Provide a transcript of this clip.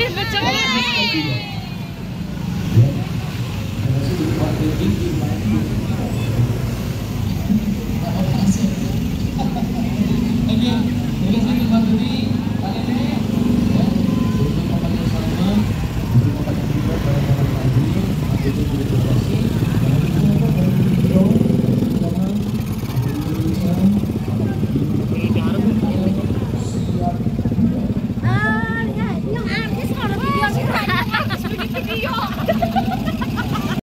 सिर्फ बच्चों